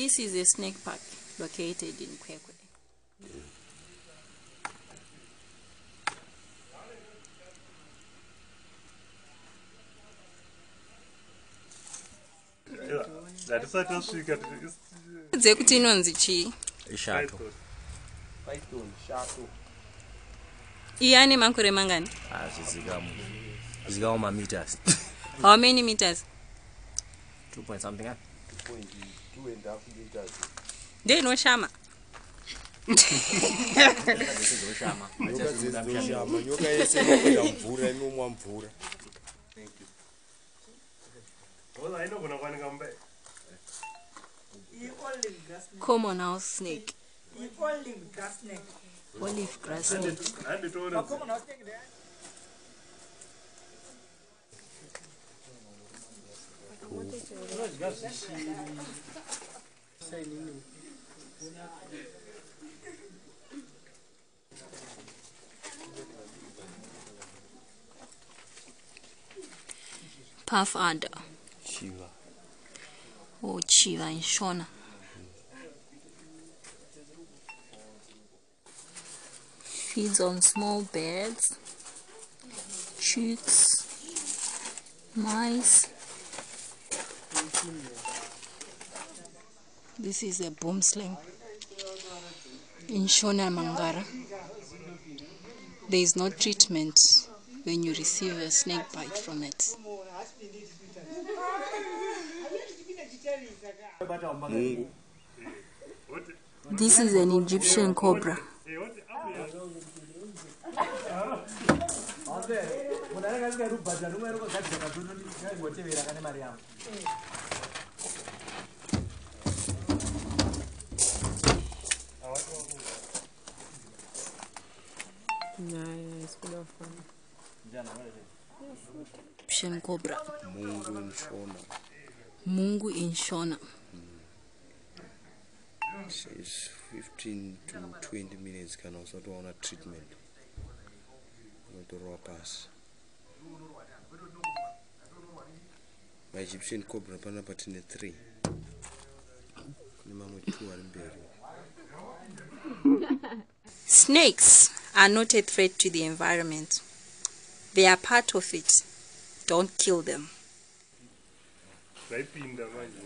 This is a snake park located in Kwekwe. ndatisati asvika dzekuti inonzi chii ishato. Iye ane makore mangani? Hazvizikamu zvizikawo mameters how many meters? 2 point something ndeinoshama nyoka dzese dzinoshama nyoka yese inoda mvura inomwa mvura. Ainogona kuwanika mumba common house snake. Olive grass snake. Puff adder chiva or chiva in shona. Feeds on small birds chicks mice this is a boom in shona mangara there is no treatment when you receive a snake bite from it This is an Egyptian cobra. rwainge rubhadha rumwe rwakagadzirwa eu kane Cobra. Mungu Inshona. Mungu Inshona. Hmm. Says 15 to 20 minutes can also do on a treatment. Unotorwa pasi. Maegyptian cobra panapa tine 3 kune mamwe 2 ari mberi Snakes are not a threat to the environment. They are part of it. Don't kill them. zvaipinda manje